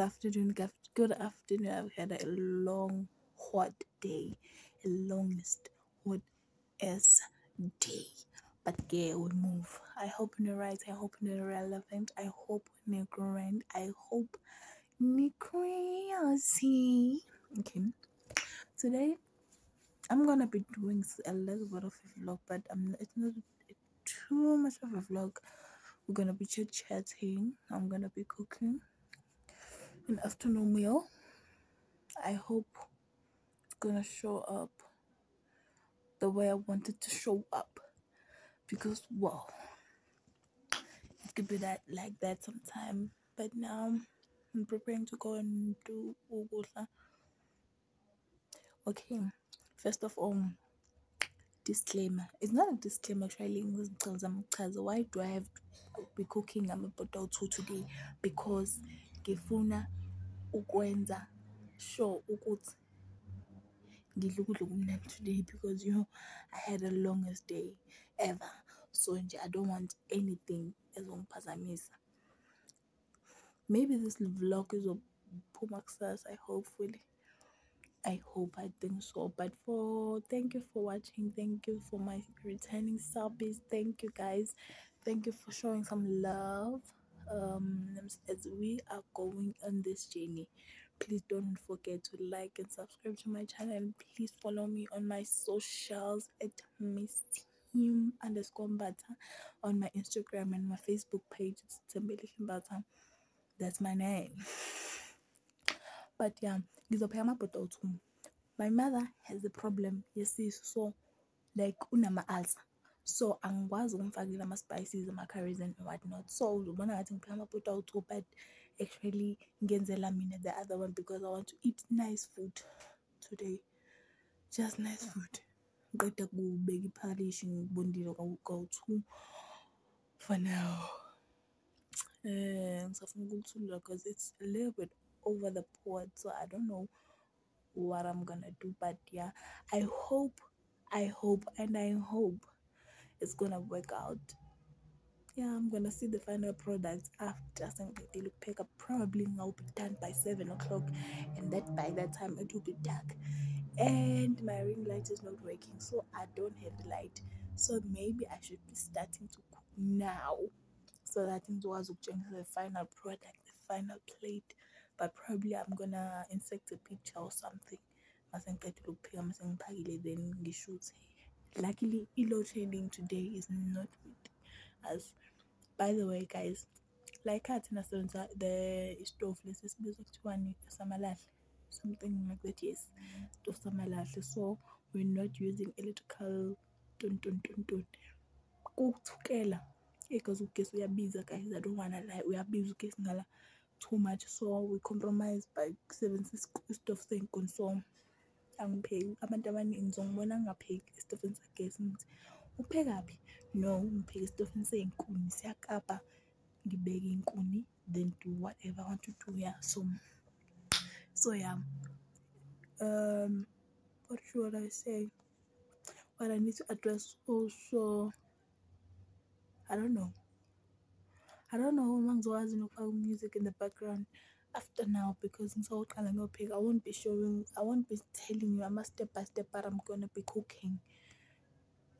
Good afternoon. Good afternoon. I've had a long, hot day, a longest hot ass day. But yeah, we move. I hope you're right. I hope you're relevant. I hope you're grand. I hope you're crazy. Okay. Today, I'm gonna be doing a little bit of a vlog, but I'm it's not too much of a vlog. We're gonna be chit chatting. I'm gonna be cooking an afternoon meal. I hope it's gonna show up the way I wanted to show up because wow, it could be that like that sometime. But now I'm preparing to go and do ukudla. Okay, first of all, disclaimer. It's not a disclaimer actually. ngizichaza ngichaza, Why do I have to be cooking ama-potato today? Because ngifuna ukwenza sure ukuthi ngidla ukudla okumnandi today because you know I had the longest day ever. So nje I don't want anything ezongiphazamisa. Maybe this vlog izophuma kusasa. I hopefully. I hope I think so. But for thank you for watching. Thank you for my returning subbies. Thank you guys. Thank you for showing some love. Um as we are going on this journey. Please don't forget to like and subscribe to my channel please follow me on my socials at Miss Team underscore Mbatha on my Instagram and my Facebook page. It's Thembelihle. That's my name. But yeah, ngizopheka ama-potato. My mother has a problem yesisu so like unama-ulcer. So angikwazi ukumfakela ama-spices, ama-curries and what not. So uzobona ngathi ngipheka ama-potato but actually ngenzela mina the other one because I want to eat nice food today. Just nice food. Ngiqeda kubeka iphalishi ngibondile kawu-two for now. Eh, ngisafuna ukuthula because it's a little bit over the pot so I don't know what I'm gonna do but yeah I hope I hope and I hope it's gonna work out. Yeah I'm gonna see the final product after sengiqedile ukupheka probably I'll be done by seven o'clock and that by that time it will be dark. And my ring light is not working so I don't have light. So maybe I should be starting to cook now so that ngizokwazi ukutshengisa the final product the final plate. But probably I'm gonna insert a picture or something. Mase ngiqedile ukuphika mase ngiphakile then ngishuthe luckily i-load shedding today is not with us by the way guys like khathi nasebenzisa the stove lesi esibizwa kuthiwani samalahle something like that yes. Stove samalahle so we're not using electrical ton ton ton ton kuthukela. Because ugesi uyabiza guys. I don't wanna lie. Uyabiza ugesi ngala. Too much. So we compromise by kusebenzisa senkuni so angipheki abantu abaningi ngizongibona ngingapheki esitofini sagesi ngithi uphekaphi no ngipheka esitofini sey'nkuni siyakapa ngibeke inkuni then do whatever i want to do yeah. So so yeah. Um what should i say? What i need to address also i don't know. I don't know uma ngizokwazi nokufaka music in the background after now because ngisawuqala ngiyopheka. I won't be showing, I won't be telling you I ama step by step but I'm gonna be cooking.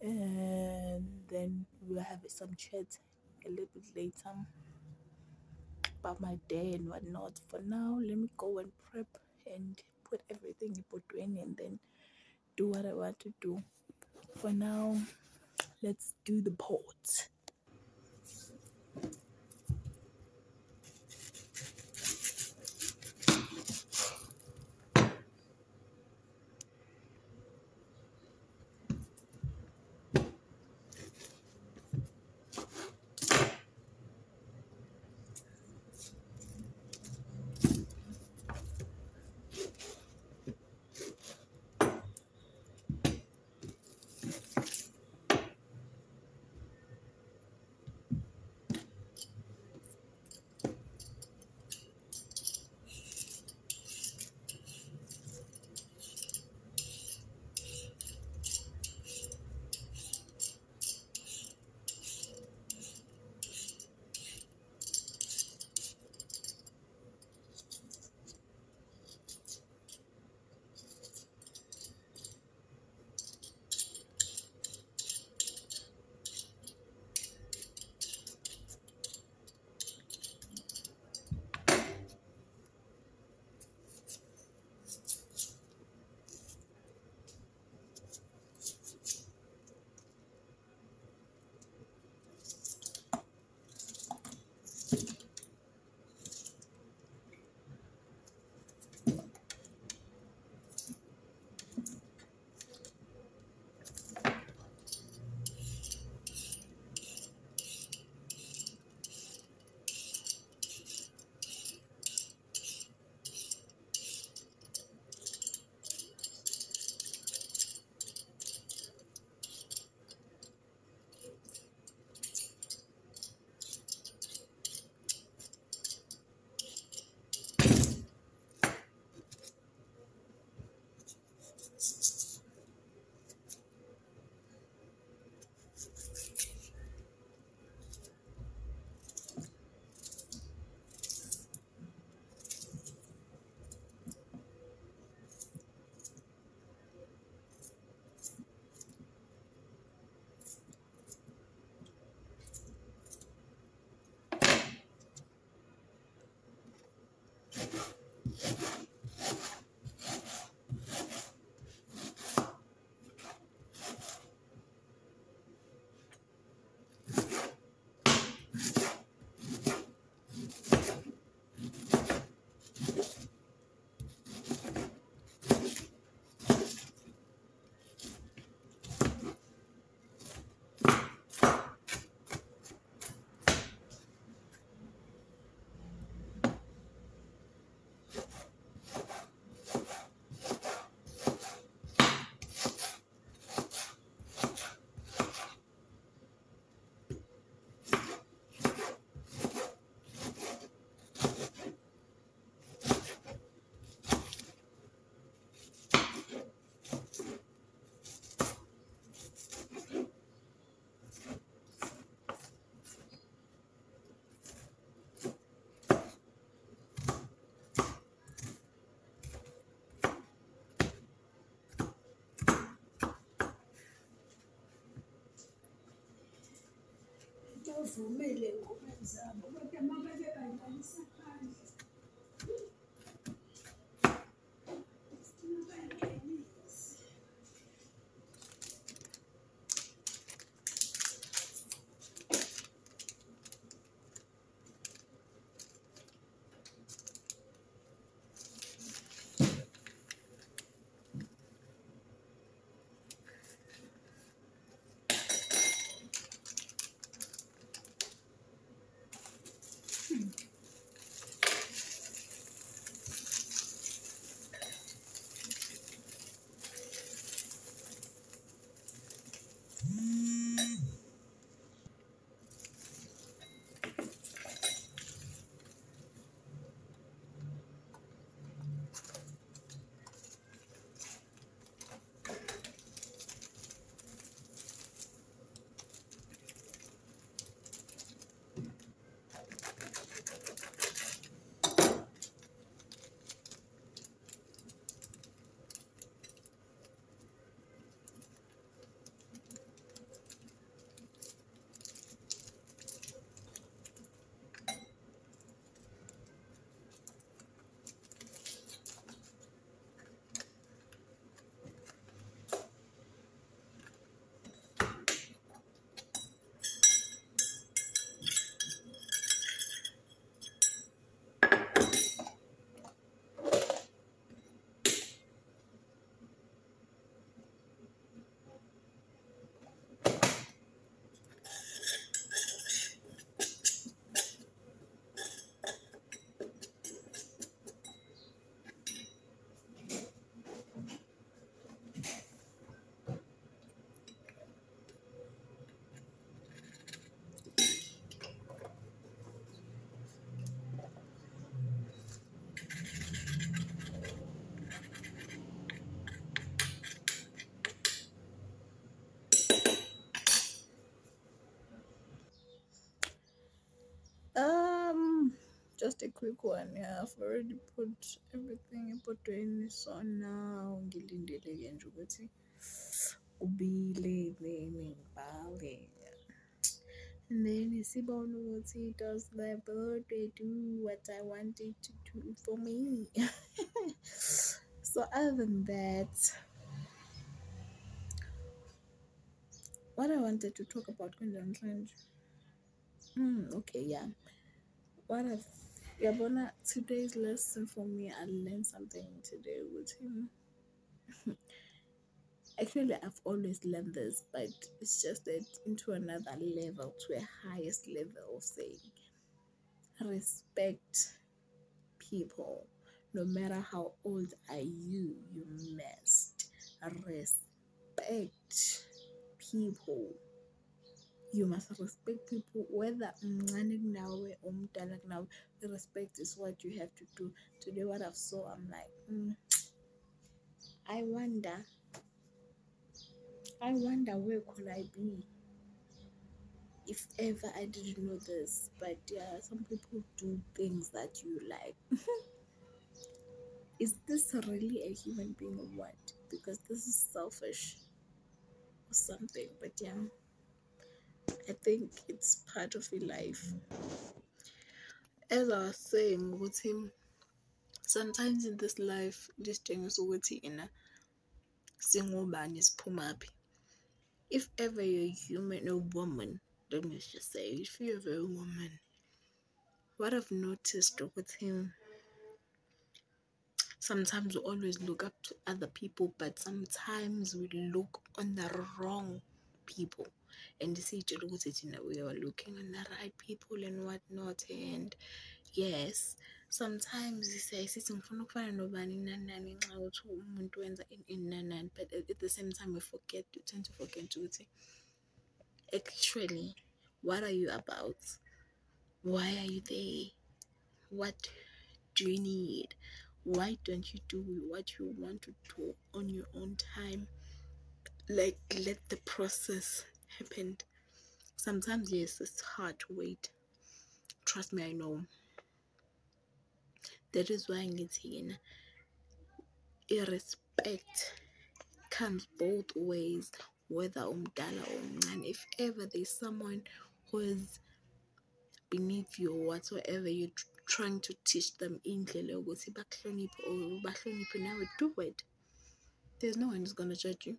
And then we'll have some chat a little bit later about my day and whatnot. For now, let me go and prep and put everything in potweni and then do what I want to do. For now, let's do the pot. vumele ngoba zabo kodwa mabebe bayibalisakanje just a quick one. Yeah, I've already put everything ebhodweni so now ngilindele ke nje ukuthi kubile then ngibhale and then sibone ukuthi does the birthday do what I wanted to do for me? So other than that what I wanted to talk about namhlanje mm, okay yeah. What I've yabona today's lesson for me I learned something today with him. Actually I've always learned this but it's just that into another level to a highest level of saying respect people. No matter how old are you you must respect people you must respect people whether mncane kunawe or mdala kunawe respect is what you have to do. Today what i've saw i'm like mm, i wonder i wonder where could i be if ever i didn't know this. But yeah some people do things that you like. Is this really a human being or what? Because this is selfish or something but yeah I think it's part of your life. As I was saying, with him, sometimes in this life lisitshengisa ukuthi ina singobani siphumaphi if ever you're human a woman let me just say if you're a woman what i've noticed with him sometimes we always look up to other people but sometimes we look on the wrong people and siyitshela ukuthi thina we are looking on the right people and what not and yes sometimes siyaye sithi ngifuna ukufana nobani nani nani nxa ukuthi umuntu wenza in- in nani nani but at at the same time we forget we tend to forget ukuthi actually what are you about? Why are you there? What do you need? Why don't you do what you want to do on your own time? Like let the process happen sometimes yes it's hard to wait. Trust me i know. That is why ngithi yena i-respect comes both ways whether umdala or umncane. If ever there's someone who is beneath you or whatsoever you're trying to teach them indlela yokuthi bakuhloniphe or bahloniphe nawe do it. There's no one who's gonna judge you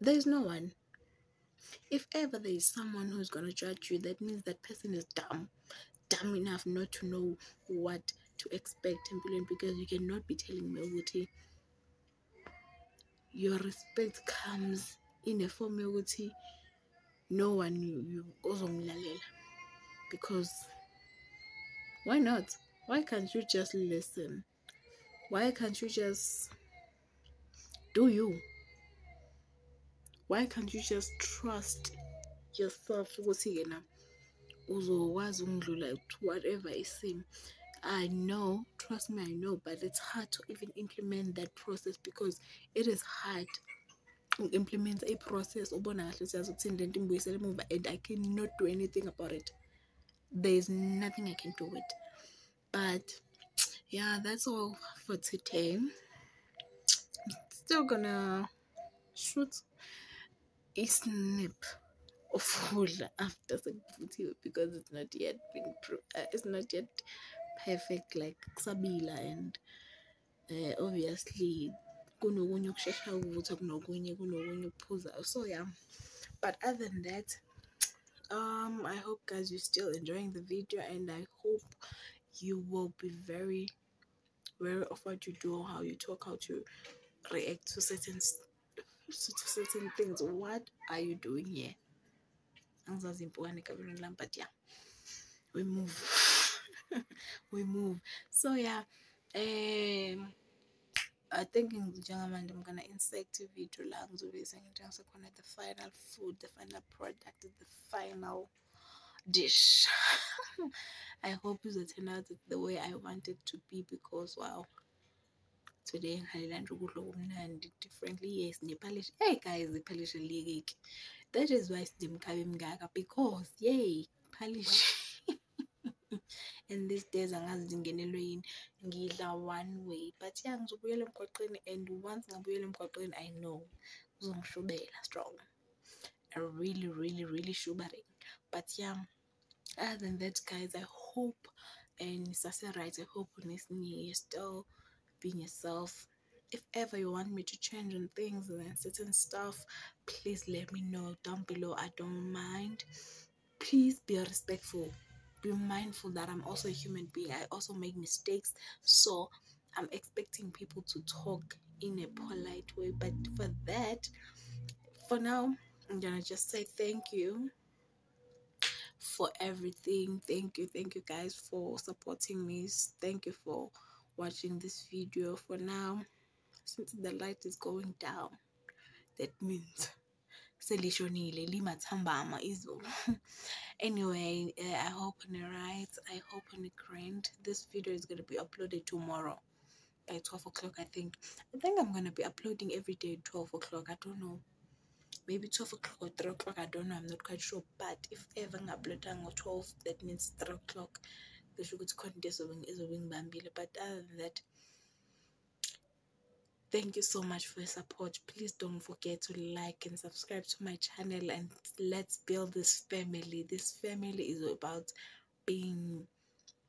there's no one. If ever there is someone who's gonna judge you that means that person is dumb. Dumb enough not to know what to expect empilweni because you cannot be telling me ukuthi your respect comes in a form yokuthi no one you, because why not? Why can't you just listen? Why can't you just do you why can't you just trust yourself ukuthi yena uzokwazi ukundlula to whatever isimo i know trust me i know but it's hard to even implement that process because it is hard le nto imbuyisela emuva and i cannot do anything about it. There is nothing i can do it. But yeah that's all for today. I'm still gonna shoot a snip of kudla after the video because it's not yet been uh, it's not yet perfect like kusabila and uh, obviously so yeah. But other than that um i hope guys you're still enjoying the video and i hope you will be very wary of what you do how you talk how to react to certain certain things. What are you doing here? But yeah. We move. We move. So yeah um I think njengamanje I'm gonna insert video la ngizobe sengitshengisa khona the final food the final product the final dish. I hope it will out the way I want it to be because wow today ngihalelela nje ukudla okumnandi differently. Yes nephalishi hey guys iphalishi liyekeki that is why sinemikhabe emingaka because yay phalishi and these days angazi zingenelwe yini? Ngidla one way. But yeah ngizobuyela emgwaqeni and once ngabuyela emgwaqeni i know kuzongishubela strong. Really really really shubering but yeah other than that guys i hope and sase right i hope you're still being yourself. If ever you want me to change on things and certain stuff please let me know down below. I don't mind. Please be respectful. Be mindful that i'm also a human being. I also make mistakes. So i'm expecting people to talk in a polite way. But for that for now i'm gonna just say thank you for everything. Thank you thank you guys for supporting me. Thank you for watching this video for now since the light is going down that means selishonile limathambama izulu anyway uh, i hope on right i hope on grand this video is going to be uploaded tomorrow by 12 o'clock i think. I think i'm going to be uploading every day at 12 o'clock i don't know. Maybe 12 o'clock or 3 o'clock i don't know i'm not quite sure. But if ever ngi-uploada ngo-12 that means 3 o'clock kusho ukuthi khona into ezobe ezobe ngibambile but other than that thank you so much for your support please don't forget to like and subscribe to my channel and let's build this family this family is about being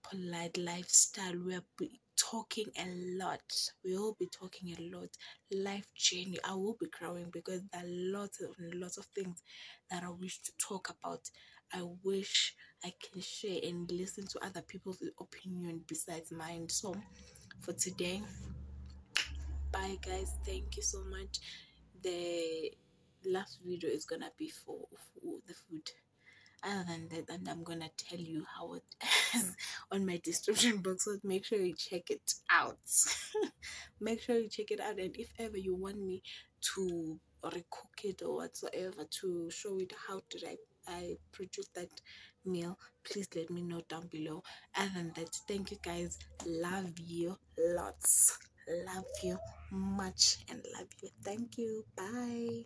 polite lifestyle. We're talking a lot. We will be talking a lot. Life journey. I will be growing because there are lots of lots of things that I wish to talk about. I wish I can share and listen to other people's opinion besides mine. So for today, bye guys. Thank you so much. The last video is gonna be for, for the food other than that and i'm gonna tell you how it is on my description box so make sure you check it out. Make sure you check it out and if ever you want me to recook it or whatsoever to show it how did i i produce that meal please let me know down below. Other than that thank you guys. Love you lots. Love you much and love you. Thank you. Bye